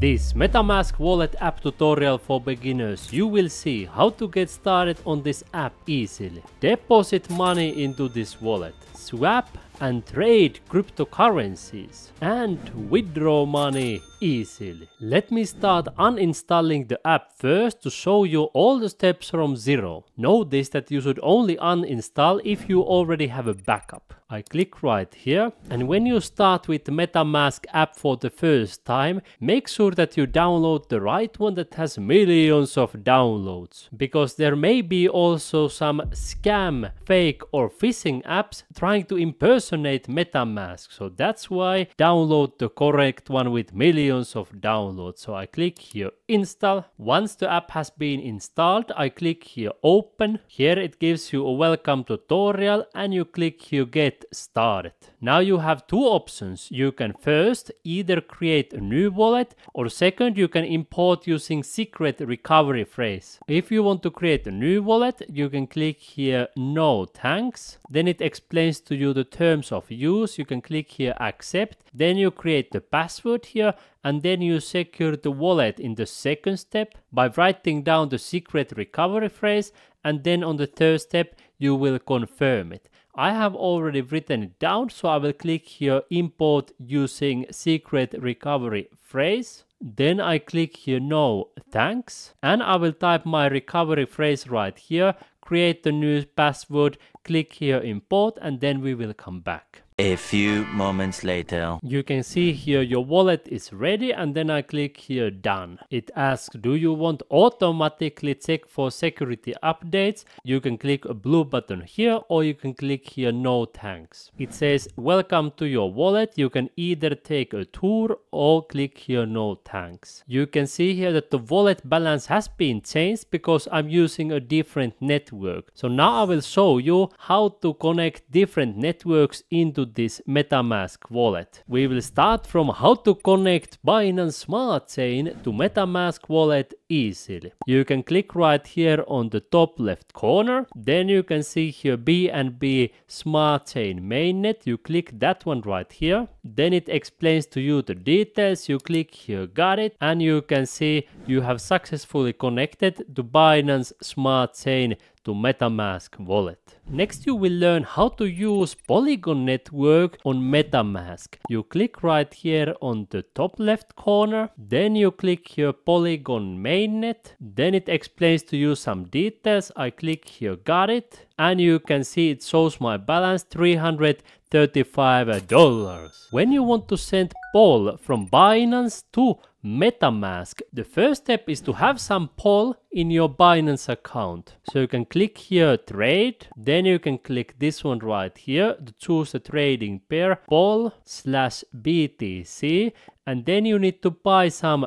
This MetaMask wallet app tutorial for beginners, you will see how to get started on this app easily. Deposit money into this wallet, swap and trade cryptocurrencies and withdraw money easily. Let me start uninstalling the app first to show you all the steps from zero. Notice that you should only uninstall if you already have a backup. I click right here and when you start with MetaMask app for the first time, make sure that you download the right one that has millions of downloads. Because there may be also some scam, fake or phishing apps trying to impersonate MetaMask. So that's why download the correct one with millions of downloads. So I click here install. Once the app has been installed, I click here open. Here it gives you a welcome tutorial and you click here get started. Now you have two options. You can first either create a new wallet or second you can import using secret recovery phrase. If you want to create a new wallet, you can click here no thanks. Then it explains to you the terms of use. You can click here accept. Then you create the password here and then you secure the wallet in the second step by writing down the secret recovery phrase and then on the third step you will confirm it. I have already written it down, so I will click here import using secret recovery phrase. Then I click here no thanks and I will type my recovery phrase right here, create the new password, click here import and then we will come back. A few moments later. You can see here your wallet is ready and then I click here done. It asks do you want automatically check for security updates? You can click a blue button here or you can click here no thanks. It says welcome to your wallet. You can either take a tour or click here no thanks. You can see here that the wallet balance has been changed because I'm using a different network. So now I will show you how to connect different networks into this MetaMask wallet. We will start from how to connect Binance Smart Chain to MetaMask wallet easily. You can click right here on the top left corner. Then you can see here BNB Smart Chain mainnet. You click that one right here. Then it explains to you the details. You click here got it and you can see you have successfully connected to Binance Smart Chain to MetaMask wallet. Next you will learn how to use Polygon network on MetaMask. You click right here on the top left corner, then you click here Polygon then it explains to you some details. I click here got it and you can see it shows my balance 335 dollars. When you want to send POL from Binance to MetaMask, the first step is to have some POL in your Binance account. So you can click here trade, then you can click this one right here to choose a trading pair POL slash BTC and then you need to buy some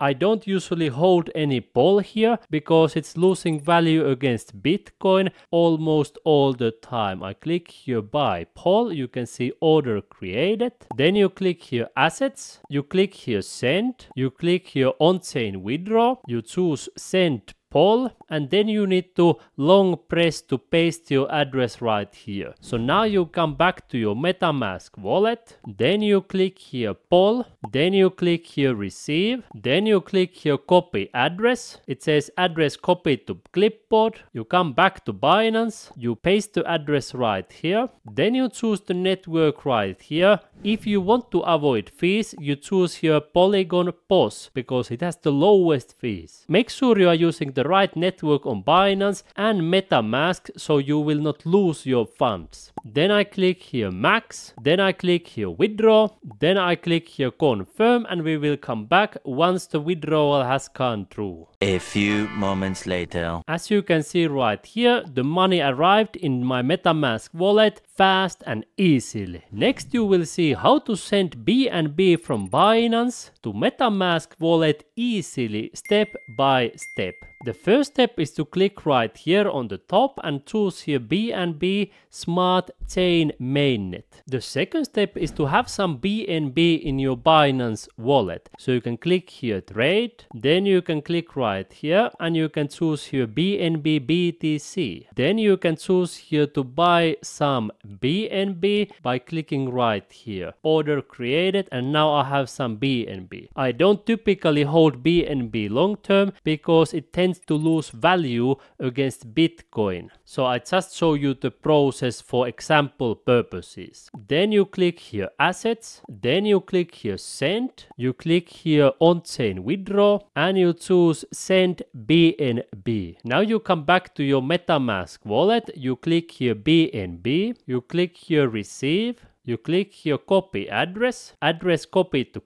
I don't usually hold any POL here because it's losing value against Bitcoin almost all the time. I click here buy POL, you can see order created. Then you click here assets, you click here send, you click here on-chain withdraw, you choose send POL and then you need to long press to paste your address right here. So now you come back to your MetaMask wallet, then you click here POL, then you click here receive, then you click here copy address. It says address copied to clipboard. You come back to Binance, you paste the address right here, then you choose the network right here. If you want to avoid fees, you choose here Polygon POS because it has the lowest fees. Make sure you are using the right network on Binance and MetaMask so you will not lose your funds. Then I click here max, then I click here withdraw, then I click here confirm and we will come back once the withdrawal has gone through. A few moments later. As you can see right here, the money arrived in my MetaMask wallet fast and easily. Next you will see how to send BNB from Binance to MetaMask wallet easily step by step. The first step is to click right here on the top and choose here BNB Smart Chain Mainnet. The second step is to have some BNB in your Binance wallet. So you can click here trade, then you can click right here and you can choose here BNB BTC. Then you can choose here to buy some BNB by clicking right here. Order created and now I have some BNB. I don't typically hold BNB long term because it tends to lose value against Bitcoin. So I just show you the process for example purposes. Then you click here assets, then you click here send, you click here on-chain withdraw and you choose send BNB. Now you come back to your MetaMask wallet, you click here BNB, you click here receive, you click here copy address, address copy to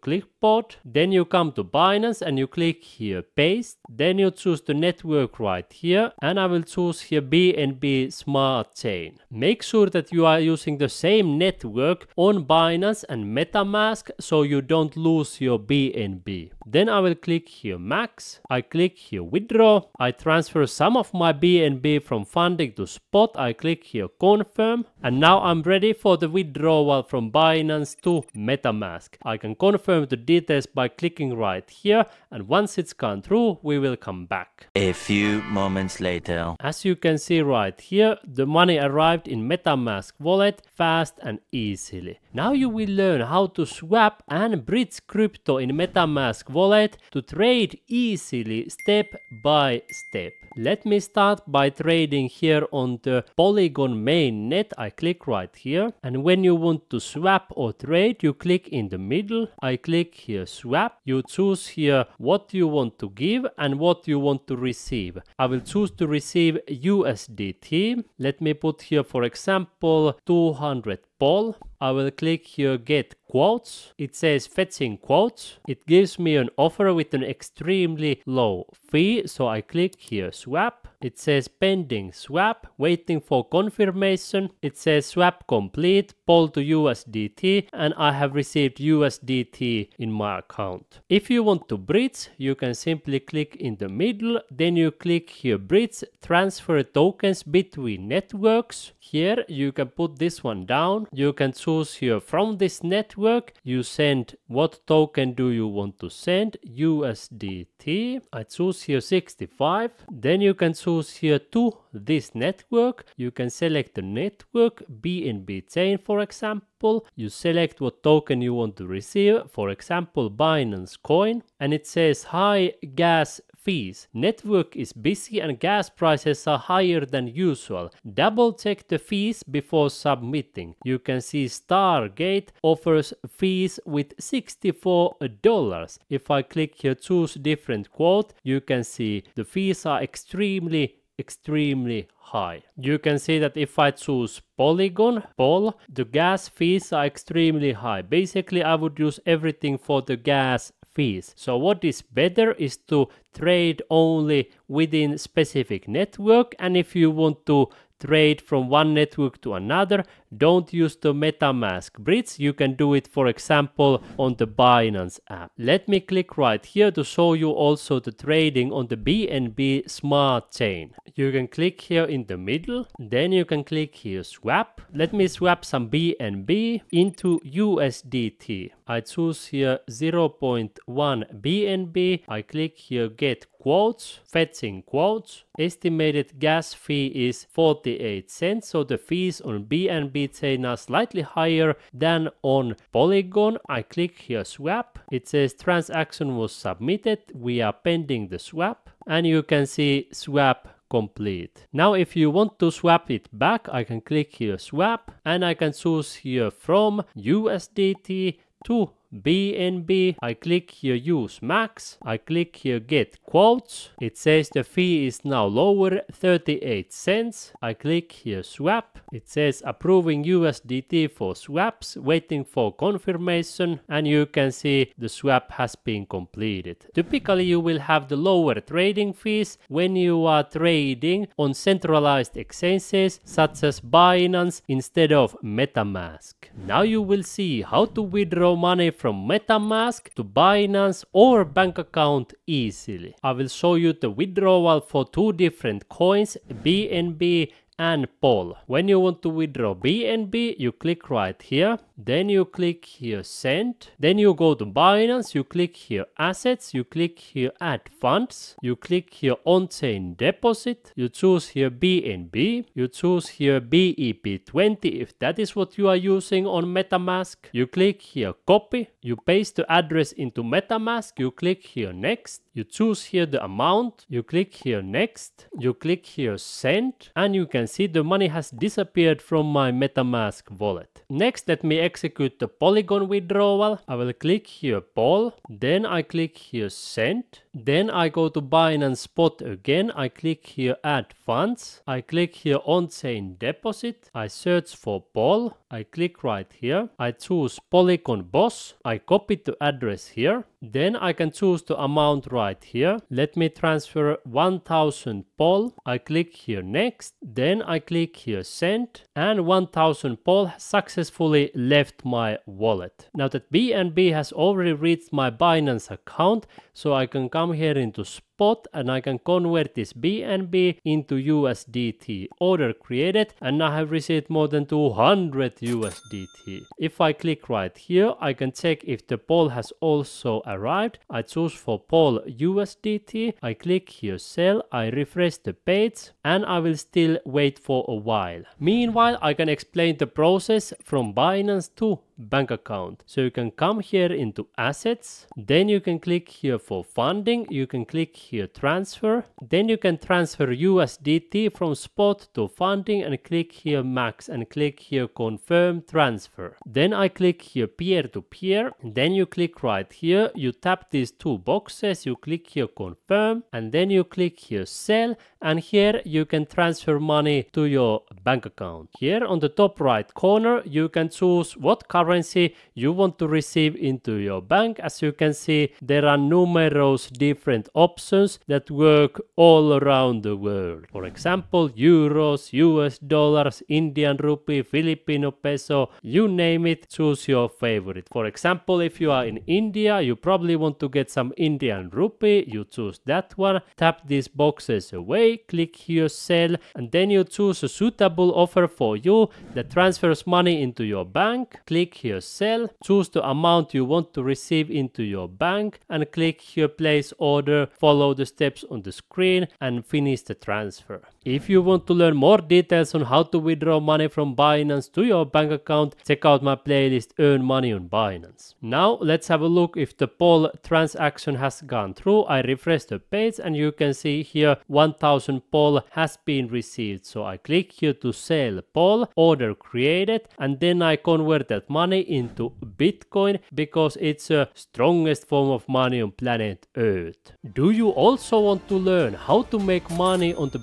then you come to Binance and you click here paste, then you choose the network right here and I will choose here BNB Smart Chain. Make sure that you are using the same network on Binance and MetaMask so you don't lose your BNB. Then I will click here max, I click here withdraw, I transfer some of my BNB from funding to spot, I click here confirm and now I'm ready for the withdrawal from Binance to MetaMask. I can confirm the details by clicking right here and once it's gone through we will come back. A few moments later. As you can see right here, the money arrived in MetaMask wallet fast and easily. Now you will learn how to swap and bridge crypto in MetaMask wallet to trade easily step by step. Let me start by trading here on the Polygon mainnet. I click right here and when you want to swap or trade you click in the middle. I click here swap. You choose here what you want to give and what you want to receive. I will choose to receive USDT. Let me put here for example 200 Pol. I will click here get quotes. It says fetching quotes. It gives me an offer with an extremely low fee. So I click here swap. It says pending swap, waiting for confirmation. It says swap complete, Pol to USDT, and I have received USDT in my account. If you want to bridge, you can simply click in the middle, then you click here bridge, transfer tokens between networks. Here you can put this one down. You can choose here from this network. You send what token do you want to send? USDT. I choose here 65. Then you can choose here to this network. You can select the network BNB chain for example. You select what token you want to receive. For example Binance coin. And it says high gas fees. Network is busy and gas prices are higher than usual. Double check the fees before submitting. You can see Stargate offers fees with $64. If I click here choose different quote, you can see the fees are extremely extremely high. You can see that if I choose Polygon, Pol, the gas fees are extremely high. Basically, I would use everything for the gas fees. So what is better is to trade only within specific network and if you want to trade from one network to another. Don't use the MetaMask bridge. You can do it, for example, on the Binance app. Let me click right here to show you also the trading on the BNB Smart Chain. You can click here in the middle. Then you can click here swap. Let me swap some BNB into USDT. I choose here 0.1 BNB. I click here get quotes, fetching quotes. Estimated gas fee is 48 cents, so the fees on BNB chain are slightly higher than on Polygon. I click here swap. It says transaction was submitted. We are pending the swap and you can see swap complete. Now if you want to swap it back, I can click here swap and I can choose here from USDT to BNB. I click here use max. I click here get quotes. It says the fee is now lower 38 cents. I click here swap. It says approving USDT for swaps, waiting for confirmation and you can see the swap has been completed. Typically you will have the lower trading fees when you are trading on centralized exchanges such as Binance instead of MetaMask. Now you will see how to withdraw money from MetaMask to Binance or bank account easily. I will show you the withdrawal for two different coins, BNB and Pol. When you want to withdraw BNB, you click right here. Then you click here send. Then you go to Binance, you click here assets, you click here add funds. You click here on-chain deposit. You choose here BNB. You choose here BEP20 if that is what you are using on MetaMask. You click here copy. You paste the address into MetaMask. You click here next. You choose here the amount. You click here next. You click here send and you can see the money has disappeared from my MetaMask wallet. Next, let me execute the Polygon withdrawal. I will click here Pol, then I click here send, then I go to Binance Spot again. I click here add funds. I click here on-chain deposit. I search for Pol. I click right here. I choose Polygon POS. I copy the address here. Then I can choose the amount right here. Let me transfer 1000 Pol. I click here next. Then I click here send and 1000 Pol successfully left my wallet. Now that BNB has already reached my Binance account so I can come here into spot and I can convert this BNB into USDT. Order created and I have received more than 200 USDT. If I click right here, I can check if the Pol has also arrived. I choose for Pol USDT. I click here sell. I refresh the page and I will still wait for a while. Meanwhile, I can explain the process from Binance to bank account. So you can come here into assets, then you can click here for funding, you can click here transfer, then you can transfer USDT from spot to funding and click here max and click here confirm transfer. Then I click here peer to peer, then you click right here, you tap these two boxes, you click here confirm and then you click here sell and here you can transfer money to your bank account. Here on the top right corner you can choose what currency currency you want to receive into your bank. As you can see, there are numerous different options that work all around the world. For example, euros, US dollars, Indian rupee, Filipino peso, you name it, choose your favorite. For example, if you are in India, you probably want to get some Indian rupee, you choose that one, tap these boxes away, click here sell, and then you choose a suitable offer for you that transfers money into your bank, click here sell, choose the amount you want to receive into your bank and click here place order, follow the steps on the screen and finish the transfer. If you want to learn more details on how to withdraw money from Binance to your bank account, check out my playlist Earn Money on Binance. Now let's have a look if the Pol transaction has gone through. I refresh the page and you can see here 1000 Pol has been received. So I click here to sell Pol, order created and then I convert that money into Bitcoin because it's the strongest form of money on planet Earth. Do you also want to learn how to make money on the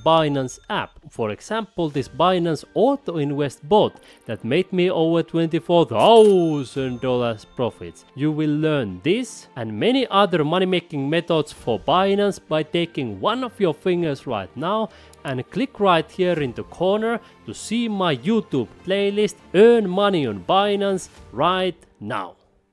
Binance app. For example, this Binance Auto Invest bot that made me over $24,000 profits. You will learn this and many other money making methods for Binance by taking one of your fingers right now and click right here in the corner to see my YouTube playlist Earn Money on Binance right now.